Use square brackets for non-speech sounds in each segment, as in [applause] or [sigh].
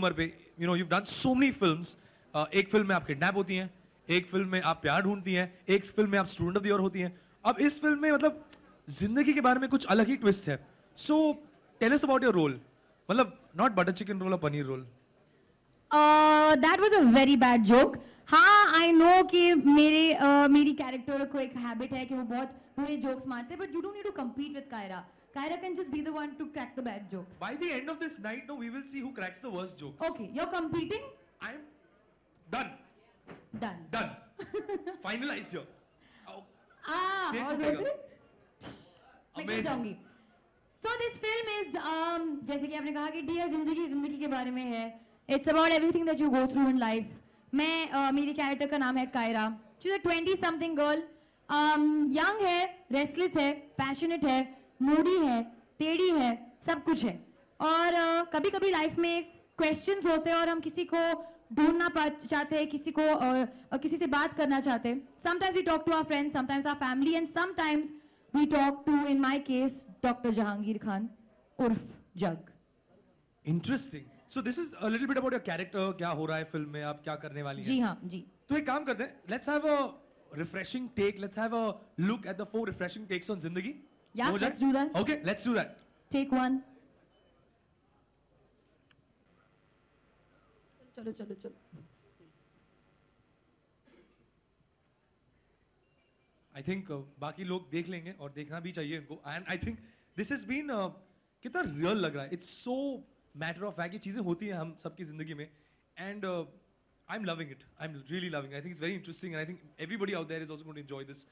उम्र पे you know you done so many films एक फ़िल्म में आप किडनैप होती हैं एक फ़िल्म में आप प्यार ढूंढती हैं एक फ़िल्म में आप स्टूडेंट ऑफ़ द ईयर होती हैं। अब इस फ़िल्म में मतलब ज़िंदगी के बारे में कुछ अलग ही ट्विस्ट है। So tell us about your role मतलब नॉट बटर चिकन रोल और paneer roll that was a very bad joke हाँ आई नो कि मेरे uh, मेरी कैरेक्टर को एक हैबिट है कि वो बहुत बुरे जोक्स मारते हैं but you don't need to compete with Kaira Kaira can just be the one to crack the bad jokes By the end of this night, no, we will see who cracks the worst jokes. Okay you competing I'm done. done. Done. [laughs] Finalized here. Oh, ah Take और वैसे मैं क्या so this film is जैसे कि आपने कहा कि dear ज़िंदगी ज़िंदगी के बारे में है। It's about everything that you go through in life मैं uh, मेरी कैरेक्टर का नाम है Kaira she is a 20 something girl young है रेस्टलेस है पैशनेट है मूडी है टेढ़ी है सब कुछ है। और कभी कभी लाइफ में क्वेश्चंस होते हैं और हम किसी को ढूंढना चाहते हैं किसी को uh, uh, किसी से बात करना चाहते हैं। Sometimes we talk to our friends sometimes our family and sometimes we talk to in my case dr jahangir khan urf jug interesting. So this is a little bit about your character. क्या हो रहा है film में आप क्या करने वाली जी हैं? हाँ जी। तो एक काम करते हैं let's have a refreshing take let's have a look at the four refreshing takes on ज़िंदगी। Yeah, let's do that. Okay let's do that take one. चलो चलो चलो। आई थिंक बाकी लोग देख लेंगे और देखना भी चाहिए इनको। And I think this has been कितना रियल लग रहा है। It's so matter of fact ये चीज़ें होती हैं हम सबकी ज़िंदगी में। And I am loving it I am really loving I think it's very interesting and I think everybody out there is also going to enjoy this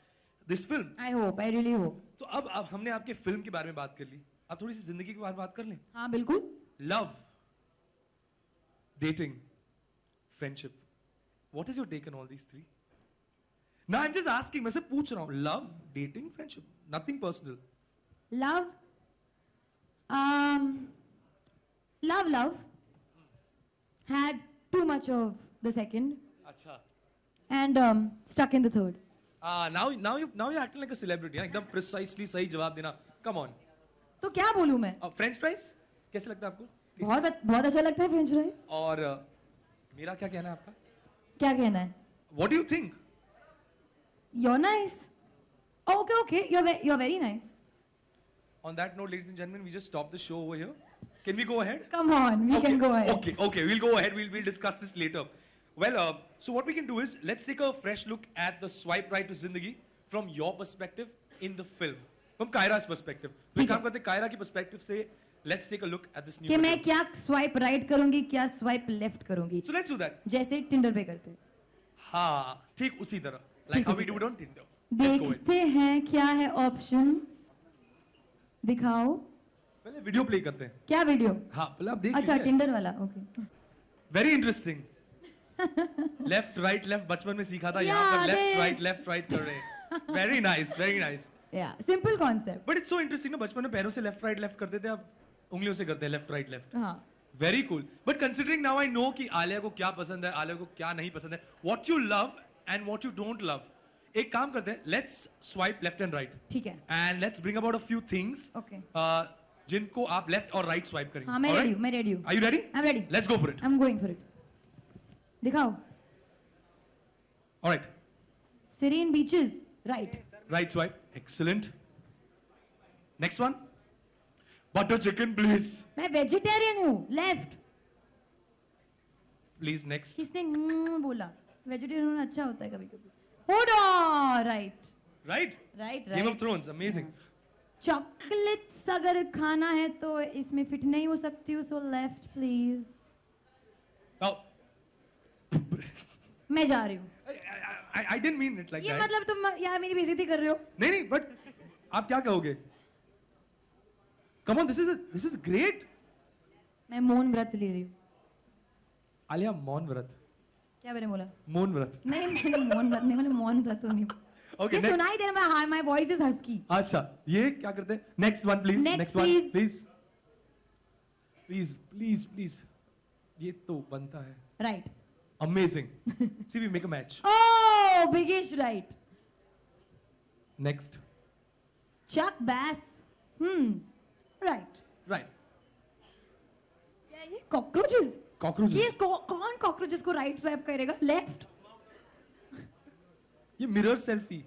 this film I hope I really hope तो अब अब हमने आपके film के बारे में बात कर ली। अब थोड़ी सी ज़िंदगी के बारे में बात कर लें। हाँ बिल्कुल। Love dating friendship what is your take on all these three ना आई एम जस्ट आस्किंग मैं से पूछ रहा हूँ। Love dating friendship nothing personal love love love had too much of the second अच्छा। And stuck in the third ah now you now you're acting like a celebrity हाँ? एकदम precisely सही जवाब देना come on तो क्या बोलूँ मैं uh, french fries कैसे लगता है आपको बहुत बहुत अच्छा लगता है फ्रेंच फ्राइज और uh, मेरा क्या कहना है आपका क्या कहना है what do you think You're nice. Okay, okay. You're ve- you're very nice. on that note ladies and gentlemen we just stop the show over here can we go ahead Come on, we okay, can go ahead. Okay, okay, we'll go ahead. We'll, we'll discuss this later. Well, uh, so what we can do is let's take a fresh look at the swipe right to Zindagi from your perspective in the film, from Kaira's perspective. तो है। काम करते कायरा की perspective से let's take a look at this new. कि मैं. क्या swipe right करूँगी क्या स्वाइप लेफ़्ट करूँगी So let's do that. जैसे टिंडर पे करते हैं। हाँ, ठीक उसी तरह. Like how we do it on Tinder. Let's go ahead. देखते हैं क्या है ऑप्शंस दिखाओ पहले वीडियो प्ले करते हैं. क्या वीडियो हाँ, पहले आप देख अच्छा टिंडर वाला okay Very interesting. Left right left बचपन में सीखा था यहाँ पर। लेफ़्ट राइट लेफ़्ट राइट कर रहे हैं. Very nice, very nice. या simple concept but it's so interesting ना बचपन में पैरों से लेफ़्ट राइट लेफ़्ट करते थे अब उंगलियों से करते हैं लेफ़्ट राइट लेफ़्ट हाँ। Very cool but considering now I know कि आलिया को क्या पसंद है आलिया को क्या नहीं पसंद है what you love and what you don't love एक काम करते हैं let's swipe left and right ठीक है। And let's bring about a few things okay जिनको आप लेफ़्ट और राइट स्वाइप करेंगे। हाँ मैं रेडी हूँ मैं रेडी हूँ। Are you ready I am ready let's go for it I am going for it दिखाओ। Alright serene beaches right right swipe excellent next one butter chicken please मैं vegetarian हूँ। Left please next किसने "Mm" बोला? Vegetarian होना अच्छा होता है कभी कभी होड right right right Game of Thrones amazing chocolates अगर खाना है तो इसमें फिट नहीं हो सकती हूँ सो लेफ़्ट प्लीज़ मैं जा रही हूँ। I didn't mean it like ये. मतलब तुम यार मेरी बेइज्जती कर रहे हो। नहीं नहीं बट आप क्या कहोगे? Come on this is this is great मैं मौन व्रत ले रही हूँ। आलिया मौन व्रत। क्या मैंने बोला? मौन व्रत। नहीं मैंने मौन व्रत नहीं मैंने मौन व्रत तो नहीं Okay, सुनाई दे रहा है माय वॉइस इज़ हस्की अच्छा ये क्या करते हैं? Next one please next one please please please please ये तो बनता है। Right amazing see we make a match oh biggish right next Chuck Bass hmm right right क्या ये कॉकरोचेस कॉकरोच ये कौन कॉकरोचेस को राइट स्वाइप करेगा लेफ़्ट ये मिरर सेल्फी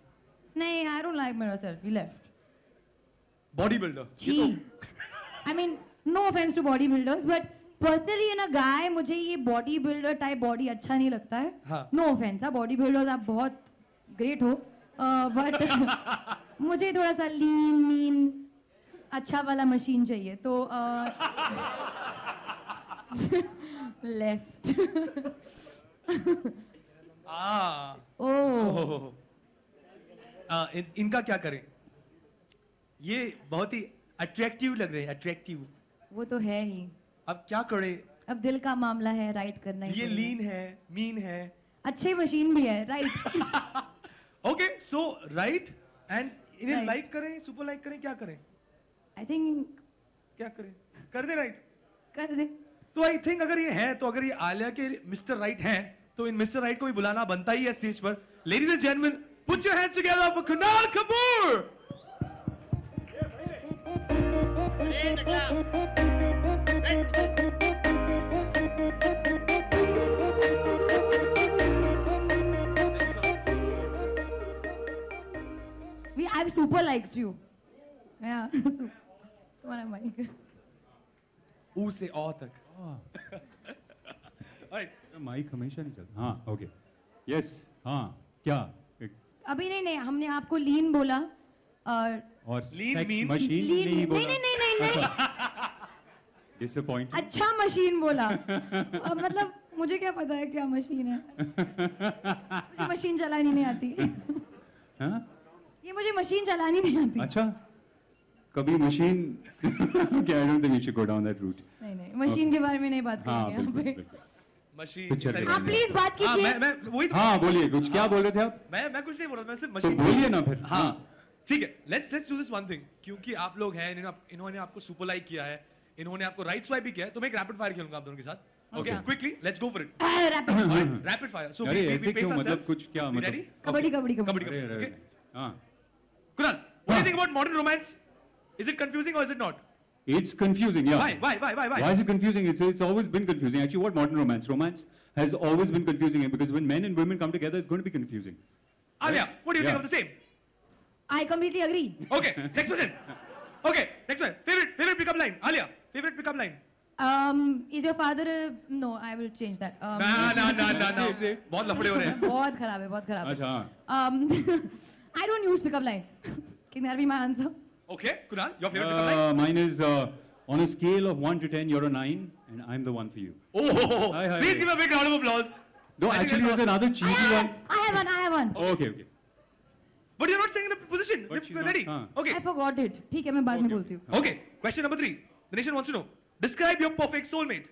नहीं डोंट लाइक मेरा selfie left bodybuilder ji mean no offence to bodybuilders but personally in a guy मुझे ये बॉडी बिल्डर टाइप बॉडी अच्छा नहीं लगता है। नो ऑफेंस हाँ बॉडी बिल्डर्स आप बहुत ग्रेट हो। बट uh, [laughs] मुझे थोड़ा सा लीन मीन अच्छा वाला मशीन चाहिए तो लेफ़्ट [laughs] [laughs] आ। ओह आ, इन, इनका क्या करें? ये बहुत ही अट्रैक्टिव लग रहे हैं अट्रैक्टिव वो तो है ही। अब क्या करे? अब दिल का मामला है राइट करना ये लीन है मीन है। अच्छी मशीन भी है right okay so right and इन्हें लाइक करें सुपर लाइक करें क्या करें? आई थिंक क्या करें? कर दे राइट कर दे। तो आई थिंक अगर ये है तो अगर ये आलिया के मिस्टर राइट हैं तो इन मिस्टर राइट को भी बुलाना बनता ही है स्टेज पर। Ladies and gentleman put your hands together for Kunal Kapoor We, I've super liked you. Yeah. [laughs] तुम्हारा [laughs] mic. ऊ से औ तक माइक हमेशा नहीं चलता। हाँ ओके यस हाँ क्या? अभी नहीं नहीं हमने आपको लीन बोला और और Lean सेक्स मशीन लीन नहीं नहीं बोला। नहीं नहीं नहीं नहीं। डिसअपॉइंट अच्छा मशीन बोला। मतलब मुझे क्या पता है क्या मशीन है? मुझे मशीन चलानी नहीं आती। हाँ? ये मुझे मशीन चलानी नहीं आती। अच्छा। कभी machine okay I don't think we should go down that route नहीं नहीं मशीन के बारे में नहीं बात हाँ करेंगे यहाँ पे। मशीन आप प्लीज़ बात हाँ, कीजिए। मैं मैं वही तो- हाँ बोलिए कुछ क्या बोल रहे थे आप? मैं मैं कुछ नहीं बोल रहा मैं सिर्फ़ तो मशीन बोलिए ना फिर। हाँ ठीक है let's let's do this one thing क्योंकि आप लोग हैं इन्होंने इन्होंने आपको सुपर लाइक किया है। इन्होंने आपको राइट स्वाइप भी किया है तो मैं एक रैपिड फायर खेलूँगा आप दोनों के साथ okay quickly let's go for it rapid rapid fire so अरे ऐसे क्यों मतलब कुछ क्या मतलब कबड्डी कबड्डी कबड्डी. अरे, हाँ Kunal what do you think about modern romance is it confusing और is it not It's confusing, yeah. Why? Why? Why? Why? Why? Why is it confusing? It's, it's always been confusing. Actually, what modern romance? Romance has always been confusing because when men and women come together, it's going to be confusing. Alia, right? what do you yeah. think of the same? I completely agree Okay, next question. Okay, Um, is your father? A, no, I will change that. Um, ना ना ना ना ना बहुत लफड़े हो रहे हैं बहुत खराब है बहुत खराब है अच्छा हाँ um, [laughs] I don't use pickup lines. [laughs] Can that be my answer? Okay, Kunal, your favorite pickup line? Uh, mine is uh, on a scale of 1 to 10, you're a 9, and I'm the one for you. Oh, Hi, hi. please give a big round of applause. No, I think actually, that's there's another I cheesy have, one. I have one. I have one. Okay, okay. But you're not staying in the position. But We're- she's We're not- ready. हाँ. Okay. I forgot it. ठीक है मैं बाद में Okay. बोलती हूँ. Okay. Question number three. The nation wants to know. Describe your perfect soulmate.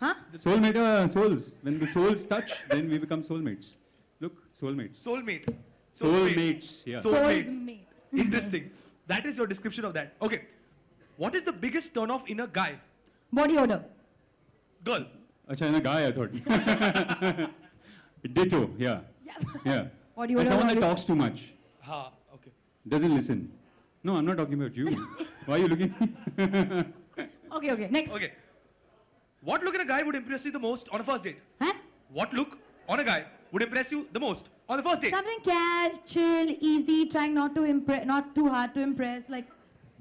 हाँ? Soulmate uh, souls. When the souls touch, then we become soulmates. Look, soulmates. Soulmate. Soulmates, yeah. Soulmate. Soulmate. Interesting. That is your description of that. Okay. What is the biggest turn off in a guy? Body odor. Girl. Acha, in a guy, I thought. [laughs] Ditto, yeah. Yeah. Yeah. Body And odor. someone that talks too much, Ha. Okay. doesn't listen. No, I'm not talking about you. [laughs] Why are you looking? [laughs] Okay, okay. Next. Okay. What look in a guy would impress you the most on a first date? Huh? What look on a guy would impress you the most on the first date? Something cash, chill, easy, trying not to impress, not too hard to impress, like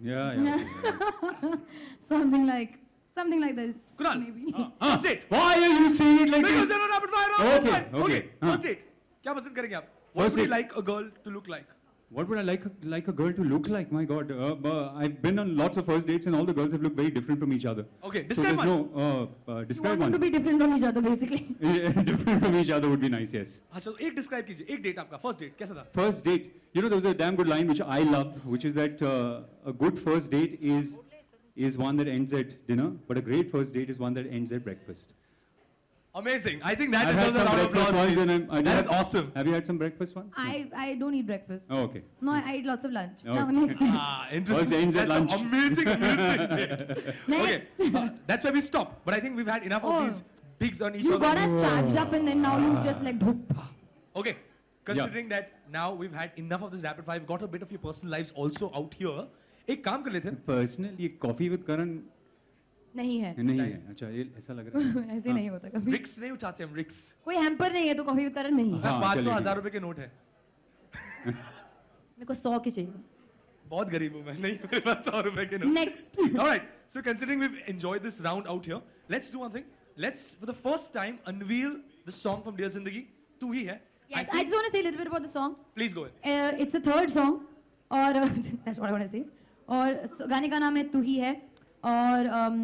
yeah, yeah. yeah. [laughs] something like, something like this. Kunal. Maybe. First [laughs] date. Why are you saying it like Because this? you're not rapid fire round. Okay, that's fine. okay, Okay. हाँ. First date. क्या पसंद करेंगे आप? What First would you date. like a girl to look like? What would I like like a girl to look like? My God, uh, uh, I've been on lots of first dates, and all the girls have looked very different from each other. Okay. So Describe there's one. no uh, uh, You describe want them to one. be different from each other, basically. [laughs] [laughs] different from each other would be nice. Yes. हाँ चलो एक describe कीजिए एक date आपका first date कैसा था? First date. You know, there was a damn good line which I loved, which is that uh, a good first date is is one that ends at dinner, but a great first date is one that ends at breakfast. Amazing. I think that I've had deserves a some round of breakfast applause. once, please. and I'm- I That did- is awesome. Have you had some breakfast once? No. I, I don't eat breakfast. Oh, okay. No, I eat lots of lunch. Okay. Now, next. [laughs] Ah, interesting. First ends at That's an lunch. Amazing, [laughs] amazing date. Okay, Next. uh, that's where we stop. But I think we've had enough Oh. of these pigs on each You other. got us charged up and then now you just like whoop. Okay, considering that now we've had enough of this rapid fire, we've got a bit of your personal lives also out here. एक काम कर लेते हैं Personal, ये coffee with Karan. नहीं है। नहीं है। अच्छा ये ऐसा लग रहा है। [laughs] ऐसे हाँ। नहीं होता कभी। रिक्स नहीं उठाते हम रिक्स। कोई हैम्पर नहीं है तो कभी उतारा नहीं। हाँ, हाँ पाँच सौ हज़ार रुपए के नोट है। मेरे को सौ के चाहिए। बहुत गरीब हूँ मैं। नहीं मेरे पास सौ रुपए के note next alright so considering we enjoy this round out here let's do one thing let's तू ही है। और um,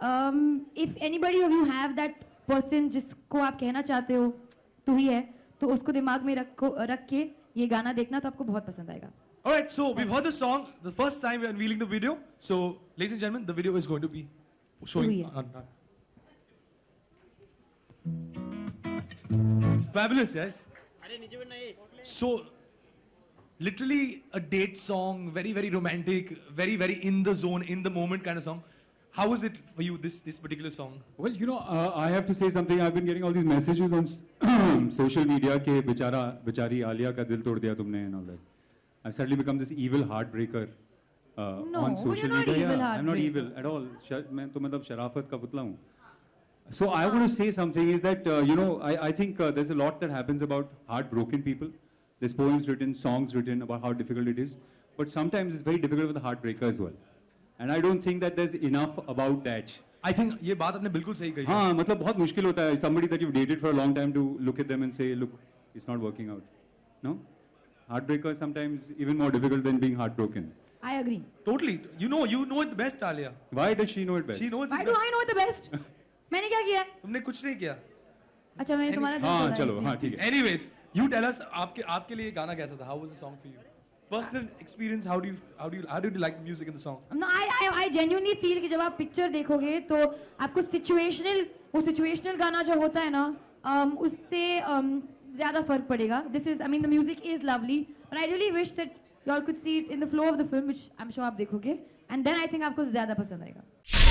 um, if anybody of you have that person जिसको आप कहना चाहते हो तू ही है तो उसको दिमाग में रखो रख के ये गाना देखना तो आपको बहुत पसंद आएगा All right. So we've heard the song. The first time we're unveiling the video. So, ladies and gentlemen, the video is going to be showing. Hi hai. on- on- Fabulous, guys. So, literally a date song, very, very romantic, very, very in the zone, in the moment kind of song. How was it for you, this, this particular song? Well, you know, uh, I have to say something. I've been getting all these messages on s- [clears throat] social media के बेचारा बेचारी आलिया का दिल तोड़ दिया तुमने and all that. I've suddenly become this evil heartbreaker uh, No, on you're social not media. evil yeah, I'm not heartbreaker. evil at all. श- मैं तो मतलब शराफत का पुतला हूँ. So I want to say something is that uh, you know I, I think uh, there's a lot that happens about heartbroken people. There's poems written, songs written about how difficult it is, but sometimes it's very difficult with the heartbreaker as well. And I don't think that there's enough about that. I think ये बात आपने बिल्कुल सही कही है. हाँ मतलब बहुत मुश्किल होता है somebody that you've dated for a long time to look at them and say look it's not working out no heartbreaker is sometimes even more difficult than being heartbroken I agree. Totally. You know, you know it best, Alia. why does she know it best She knows Why it do best. I know the best? [laughs] मैंने क्या किया है तुमने कुछ नहीं किया. अच्छा मैंने तुम्हारा दिल हाँ तोड़ा है चलो इसलिए। हाँ ठीक है Anyways, you tell us आपके लिए ये गाना कैसा था? How was the song for you? Personal experience. How do you how do you how did you like the music in the song? No, I, I, I genuinely feel कि जब आप picture देखोगे तो आपको सिचुएशनल वो situational गाना जो होता है ना um, उससे um, फ़र्क पड़ेगा this is I mean the music is lovely but I really wish that you all could see it in the flow of the film which I am sure आप देखोगे एंड देन आई थिंक आपको ज़्यादा पसंद आएगा